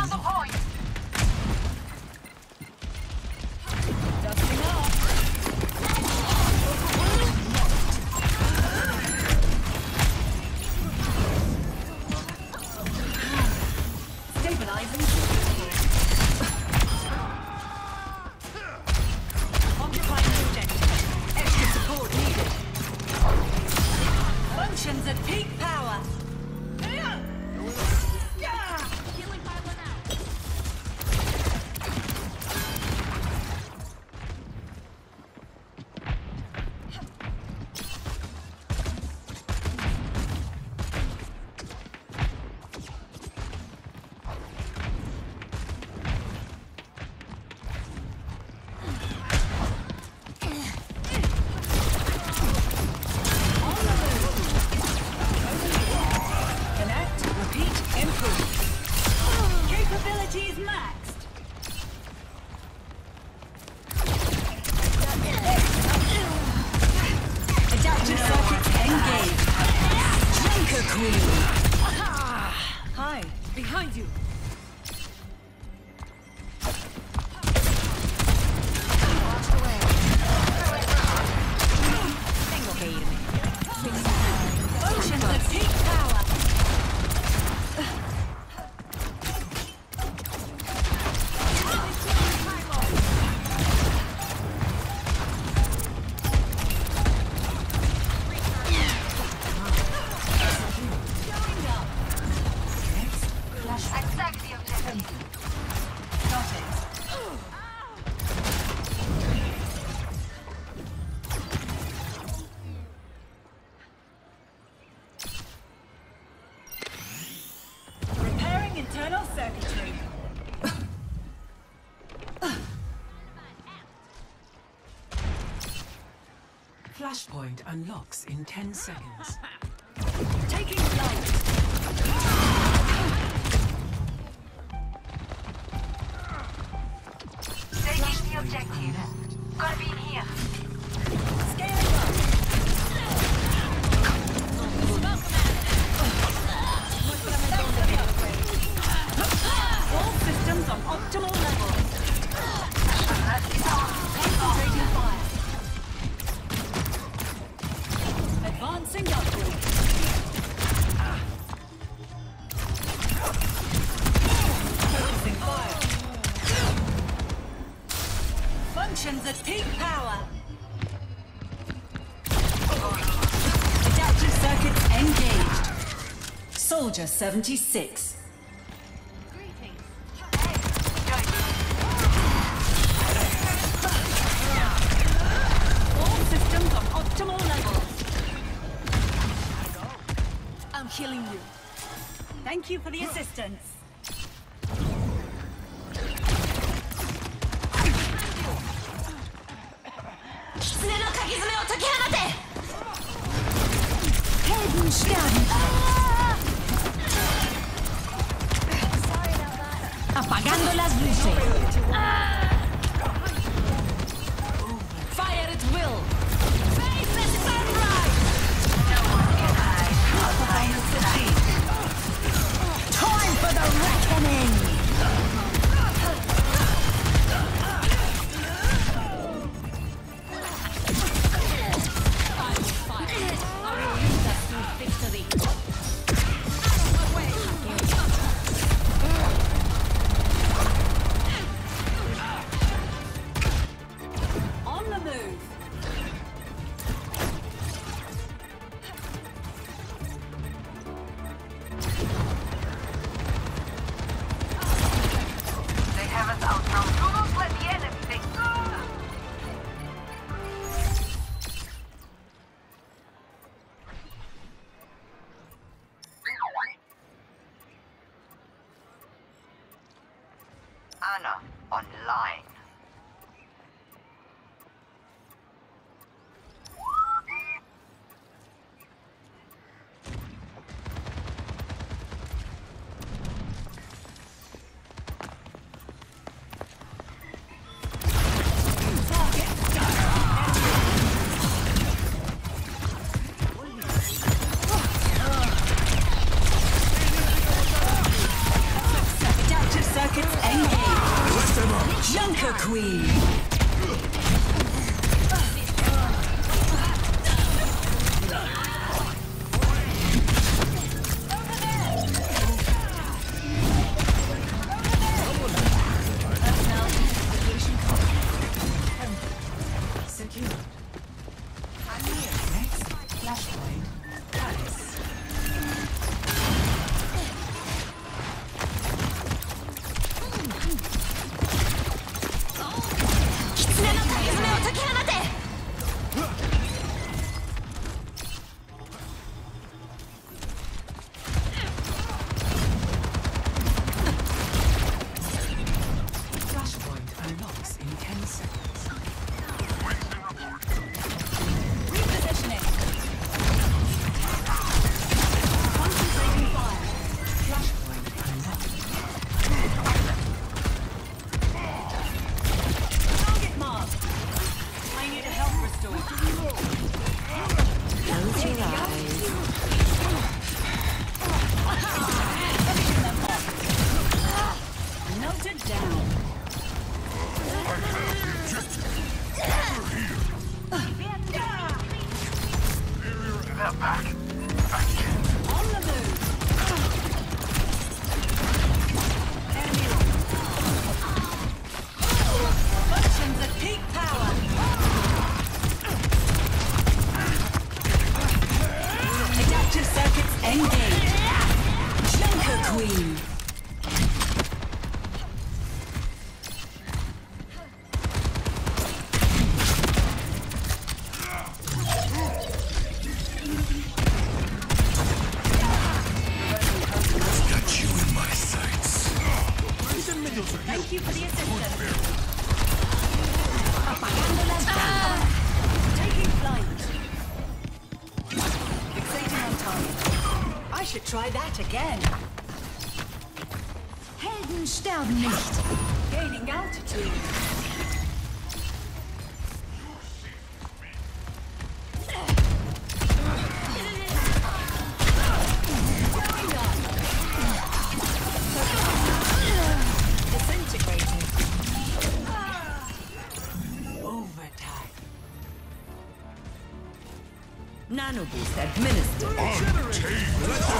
On the point. Flashpoint unlocks in 10 seconds. Taking flight. Peak power. Adaptive circuits engaged. Soldier 76. All systems on optimal levels. I'm healing you. Thank you for the assistance. Helden sterben. Apagando las luces. Fire at will. Faceless sunrise. Time for the reckoning. Ana spree. should try that again. Helden sterben nicht. Gaining altitude. Nano boost administered. Untamed.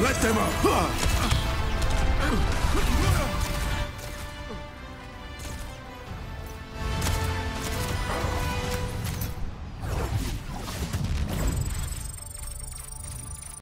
Let them up!